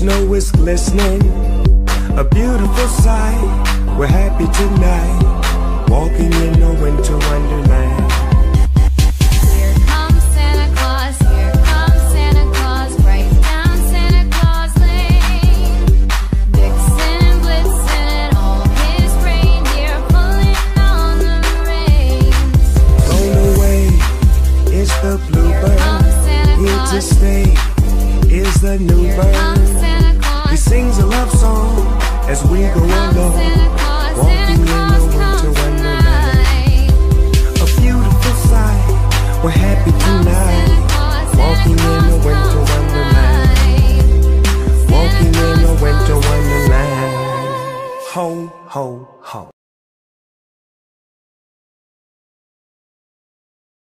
snow is glistening. A beautiful sight. We're happy tonight. Walking in a winter wonderland. As we go